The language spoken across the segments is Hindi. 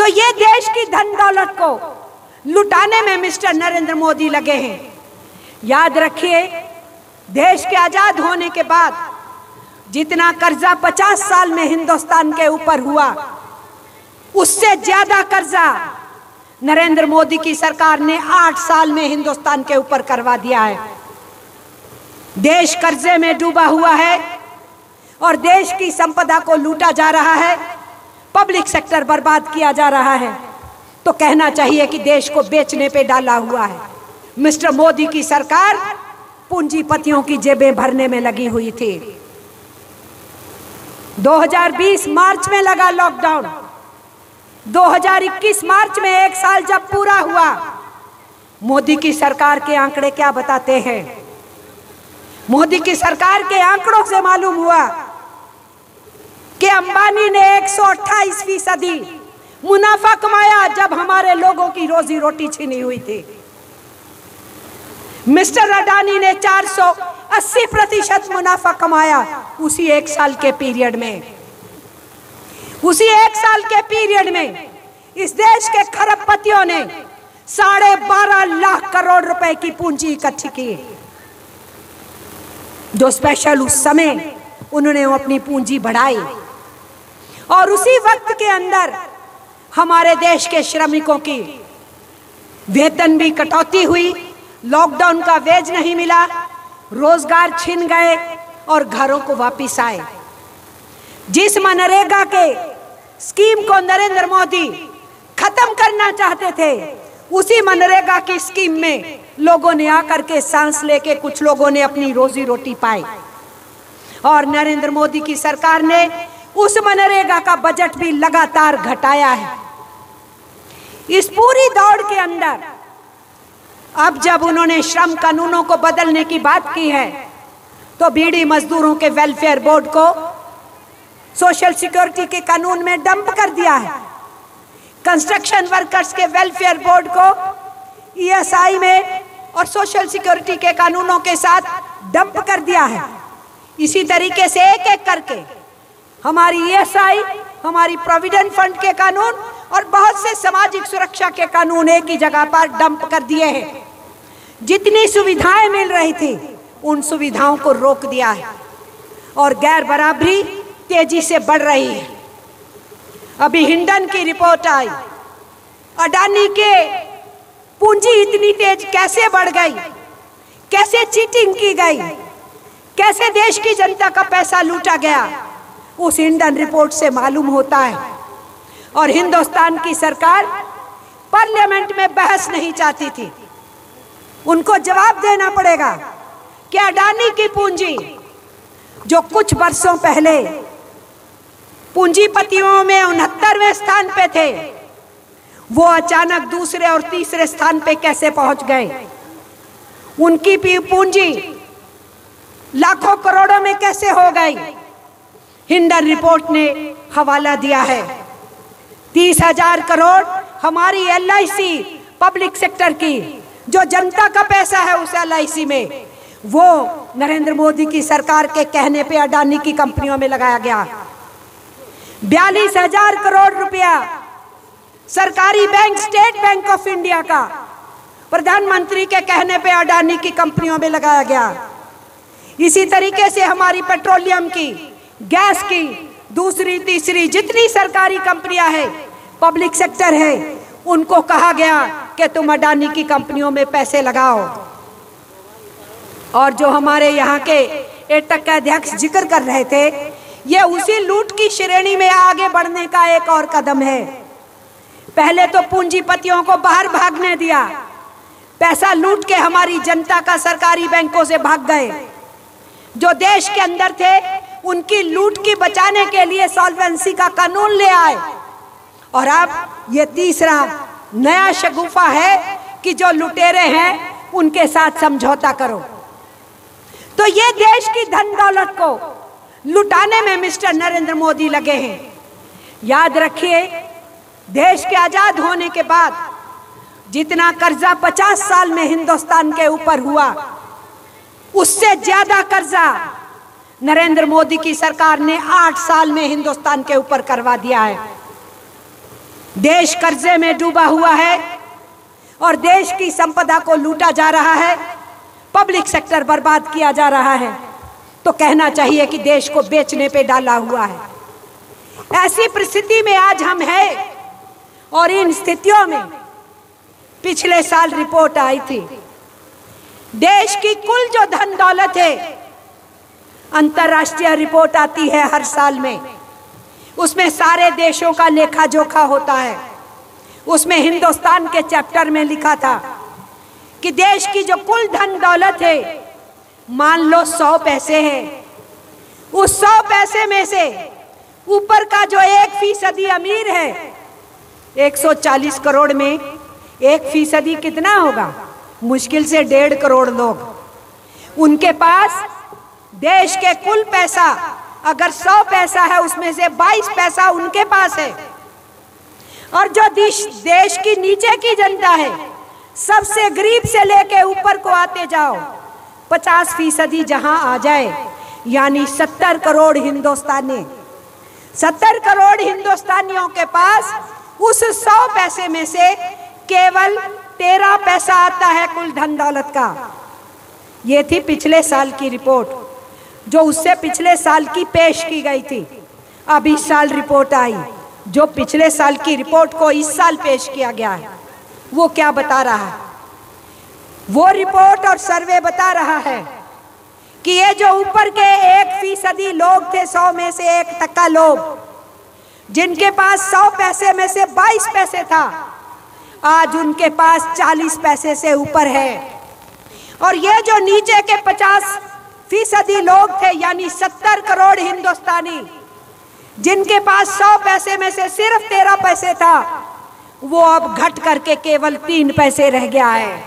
तो ये देश की धन दौलत को लुटाने में मिस्टर नरेंद्र मोदी लगे हैं। याद रखिए, देश के आज़ाद होने के बाद जितना कर्जा 50 साल में हिंदुस्तान के ऊपर हुआ, उससे ज़्यादा कर्जा नरेंद्र मोदी की सरकार ने आठ साल में हिंदुस्तान के ऊपर करवा दिया है। देश कर्जे में डूबा हुआ है और देश की संपदा को लूटा जा रहा है। पब्लिक सेक्टर बर्बाद किया जा रहा है। तो कहना चाहिए कि देश को बेचने पे डाला हुआ है। मिस्टर मोदी की सरकार पूंजीपतियों की जेबें भरने में लगी हुई थी। 2020 मार्च में लगा लॉकडाउन। 2021 मार्च में एक साल जब पूरा हुआ। मोदी की सरकार के आंकड़े क्या बताते हैं? मोदी की सरकार के आंकड़ों से मालूम हुआ कि अंबानी ने 128 फ़ीसदी मुनाफा कमाया जब हमारे लोगों की रोजी रोटी छीनी हुई थी। मिस्टर अडानी ने 480 प्रतिशत मुनाफा कमाया उसी एक साल के पीरियड में। उसी एक साल के पीरियड में इस देश के खरबपतियों ने साढ़े बारह लाख करोड़ रुपए की पूंजी इकट्ठी की। जो स्पेशल उस समय उन्होंने अपनी पूंजी बढ़ाई। और उसी वक्त के अंदर हमारे देश के श्रमिकों की वेतन भी कटौती हुई। लॉकडाउन का वेज नहीं मिला। रोज़गार छिन गए और घरों को वापिस आए। जिस मनरेगा के स्कीम को नरेंद्र मोदी खत्म करना चाहते थे, उसी मनरेगा की स्कीम में लोगों ने आकर के सांस लेके कुछ लोगों ने अपनी रोजी रोटी पाई। और नरेंद्र मोदी की सरकार ने उस मनरेगा का बजट भी लगातार घटाया है। इस पूरी दौड़ के अंदर, अब जब उन्होंने श्रम कानूनों को बदलने की बात की है तो बीड़ी मजदूरों के वेलफेयर बोर्ड को सोशल सिक्योरिटी के कानून में डंप कर दिया है। कंस्ट्रक्शन वर्कर्स के वेलफेयर बोर्ड को ईएसआई में और सोशल सिक्योरिटी के कानूनों के साथ डंप कर दिया है। इसी तरीके से एक एक करके हमारी ईएसआई हमारी प्रोविडेंट फंड के कानून और बहुत से सामाजिक सुरक्षा के कानून एक ही जगह पर डंप कर दिए हैं। जितनी सुविधाएँ मिल रही थी, उन सुविधाओं को रोक दिया है और गैर बराबरी तेज़ी से बढ़ रही है। अभी हिंडन की रिपोर्ट आई, अडानी के पूंजी इतनी तेज कैसे बढ़ गई? कैसे चीटिंग की गई? कैसे देश की जनता का पैसा लूटा गया? उस हिंडन रिपोर्ट से मालूम होता है। और हिंदुस्तान की सरकार पार्लियामेंट में बहस नहीं चाहती थी। उनको जवाब देना पड़ेगा कि अडानी की पूंजी, जो कुछ वर्षों पहले पूंजीपतियों में उनहत्तरवें स्थान पे थे, वो अचानक दूसरे और तीसरे स्थान पे कैसे पहुँच गए? उनकी पूंजी लाखों करोड़ों में कैसे हो गई? हिंडन रिपोर्ट ने हवाला दिया है। तीस हज़ार करोड़ हमारी एलआईसी पब्लिक सेक्टर की, जो जनता का पैसा है उस एल में, वो नरेंद्र मोदी की सरकार के कहने पे अडानी की कंपनियों में लगाया गया। बयालीस हज़ार करोड़ रुपया सरकारी bank, State Bank of India का प्रधानमंत्री के कहने पे अडानी की कंपनियों में लगाया गया। इसी तरीके से हमारी पेट्रोलियम की गैस की दूसरी, तीसरी जितनी सरकारी कंपनियाँ हैं, पब्लिक सेक्टर है, उनको कहा गया कि तुम अडानी की कंपनियों में पैसे लगाओ। और जो हमारे यहाँ के एटक के अध्यक्ष ज़िक्र कर रहे थे, ये उसी लूट की श्रेणी में आगे बढ़ने का एक और कदम है। पहले तो पूंजीपतियों को बाहर भागने दिया। पैसा लूट के हमारी जनता का सरकारी बैंकों से भाग गए। जो देश के अंदर थे उनकी लूट की बचाने के लिए सॉल्वेंसी का कानून ले आए। और अब ये तीसरा नया शगुफा है कि जो लुटेरे हैं, उनके साथ समझौता करो। तो ये देश की धन दौलत को लुटाने में मिस्टर नरेंद्र मोदी लगे हैं। याद रखिए, देश के आज़ाद होने के बाद जितना कर्जा 50 साल में हिंदुस्तान के ऊपर हुआ, उससे ज़्यादा कर्जा नरेंद्र मोदी की सरकार ने आठ साल में हिंदुस्तान के ऊपर करवा दिया है। देश कर्जे में डूबा हुआ है और देश की संपदा को लूटा जा रहा है, पब्लिक सेक्टर बर्बाद किया जा रहा है। तो कहना चाहिए कि देश को बेचने पे डाला हुआ है। ऐसी परिस्थिति में आज हम हैं और इन स्थितियों में पिछले साल रिपोर्ट आई थी। देश की कुल जो धन दौलत है अंतरराष्ट्रीय रिपोर्ट आती है हर साल में। उसमें सारे देशों का लेखा जोखा होता है। उसमें हिंदुस्तान के चैप्टर में लिखा था कि देश की जो कुल धन दौलत है, मान लो सौ पैसे हैं। उस सौ पैसे में से ऊपर का जो एक फ़ीसदी अमीर है 140 करोड़ में एक फ़ीसदी कितना होगा? मुश्किल से डेढ़ करोड़ लोग। उनके पास देश के कुल पैसा, अगर 100 पैसा है, उसमें से 22 पैसा उनके पास है। और जो देश देश की नीचे की जनता है, सबसे गरीब से लेके ऊपर को आते जाओ। 50 फ़ीसदी जहाँ आ जाए, यानी 70 करोड़ हिंदुस्तानी। 70 करोड़ हिंदुस्तानियों के पास उस सौ पैसे में से केवल तेरह पैसा आता है कुल धन दौलत का। ये थी पिछले साल की रिपोर्ट। जो उससे पिछले साल की पेश की गई थी। अब इस साल रिपोर्ट आई, जो पिछले साल की रिपोर्ट को इस साल पेश किया गया है। वो क्या बता रहा है? वो रिपोर्ट और सर्वे बता रहा है कि ये जो ऊपर के एक फ़ीसदी लोग थे, सौ में से एक टक्का लोग, जिनके पास सौ पैसे में से बाईस पैसे था, आज उनके पास चालीस पैसे से ऊपर है। और ये जो नीचे के पचास फ़ीसदी लोग थे, यानी सत्तर करोड़ हिंदुस्तानी, जिनके पास सौ पैसे में से सिर्फ़ तेरह पैसे था, वो अब घट करके केवल तीन पैसे रह गया है।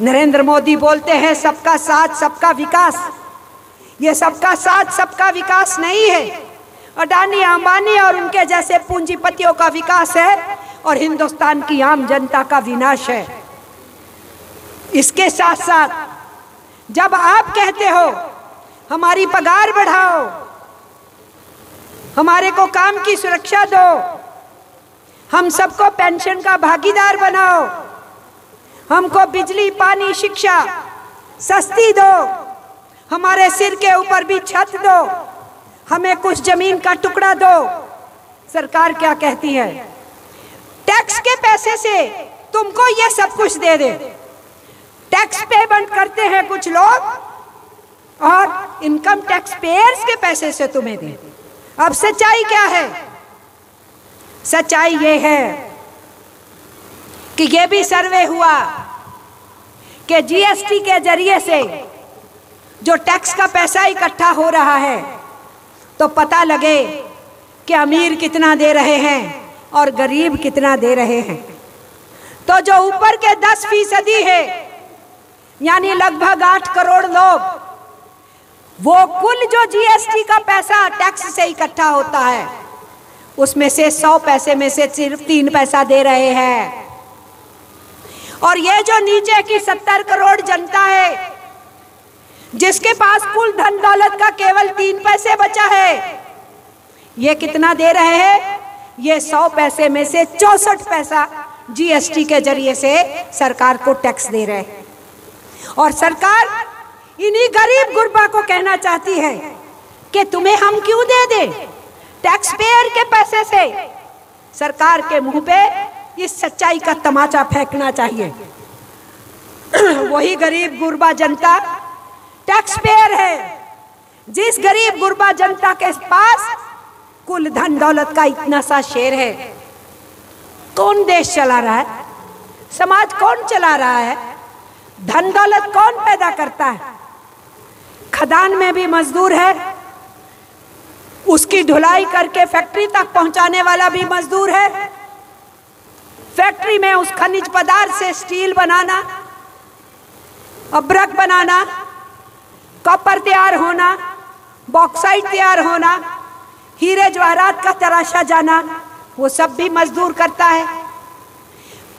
नरेंद्र मोदी बोलते हैं, सबका साथ, सबका विकास। ये सबका साथ, सबका विकास नहीं है। अडानी अंबानी और उनके जैसे पूंजीपतियों का विकास है और हिंदुस्तान की आम जनता का विनाश है। इसके साथ साथ जब आप कहते हो, हमारी पगार बढ़ाओ, हमारे को काम की सुरक्षा दो, हम सबको पेंशन का भागीदार बनाओ, हमको बिजली, पानी, शिक्षा सस्ती दो, हमारे सिर के ऊपर भी छत दो, हमें कुछ ज़मीन का टुकड़ा दो। सरकार क्या कहती है? टैक्स के पैसे से तुमको ये सब कुछ दे दे। टैक्स पेमेंट करते हैं कुछ लोग और इनकम टैक्स पेयर्स के पैसे से तुम्हें दे। अब सच्चाई क्या है? सच्चाई ये है कि ये भी सर्वे हुआ कि जीएसटी के ज़रिए से जो टैक्स का पैसा इकट्ठा हो रहा है तो पता लगे कि अमीर कितना दे रहे हैं और गरीब कितना दे रहे हैं। तो जो ऊपर के दस फ़ीसदी है यानी लगभग आठ करोड़ लोग। वो कुल जो जीएसटी का पैसा टैक्स से इकट्ठा होता है, उसमें से सौ पैसे में से सिर्फ़ तीन पैसा दे रहे हैं। और ये जो नीचे की सत्तर करोड़ जनता है, जिसके पास कुल धन दौलत का केवल तीन पैसे बचा है, ये कितना दे रहे हैं? ये सौ पैसे में से चौसठ पैसा जीएसटी के ज़रिए से सरकार को टैक्स दे रहे हैं। और सरकार इन्हीं गरीब गुरबा को कहना चाहती है कि तुम्हें हम क्यों दे दे? टैक्स पेयर के पैसे से। सरकार के मुँह पे इस सच्चाई का तमाचा फेंकना चाहिए। वही गरीब गुरबा जनता टैक्स पेयर है। जिस गरीब गुरबा जनता के पास कुल धन दौलत का इतना सा शेर है, कौन देश चला रहा है? समाज कौन चला रहा है? धन दौलत कौन पैदा करता है? खदान में भी मजदूर है। उसकी ढुलाई करके फैक्ट्री तक पहुँचाने वाला भी मजदूर है। फैक्ट्री में उस खनिज पदार्थ से स्टील बनाना अब्रक बनाना, कॉपर तैयार होना, बॉक्साइट तैयार होना, हीरे जवाहरात का तराशा जाना, वो सब भी मजदूर करता है।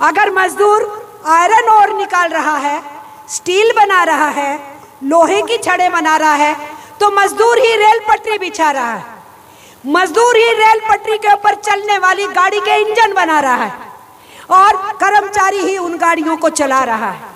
अगर मजदूर आयरन और निकाल रहा है स्टील बना रहा है, लोहे की छड़े बना रहा है तो मजदूर ही रेल पटरी बिछा रहा है। मजदूर ही रेल पटरी के ऊपर चलने वाली गाड़ी के इंजन बना रहा है और कर्मचारी ही उन गाड़ियों को चला रहा है।